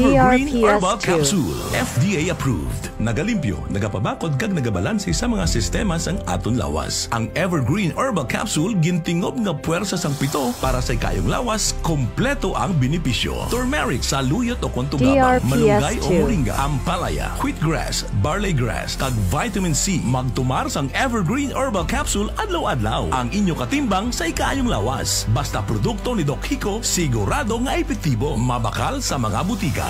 Evergreen DRPS2. Herbal Capsule. FDA approved. Nagalimpyo, nagapabakod kag nagabalanse sa mga sistema sang aton lawas. Ang Evergreen Herbal Capsule gintingob nga puwersa sang pito para sa kayong lawas, kompleto ang benepisyo. Turmeric sa luyot o kontugaba, DRPS2. malunggay o moringa, ampalaya, wheatgrass, barley grass, kag vitamin C. Magtumar sang Evergreen Herbal Capsule adlaw-adlaw. Ang inyo katimbang sa ikayong lawas. Basta produkto ni Doc Hico, sigurado nga epektibo. Mabakal sa mga butika.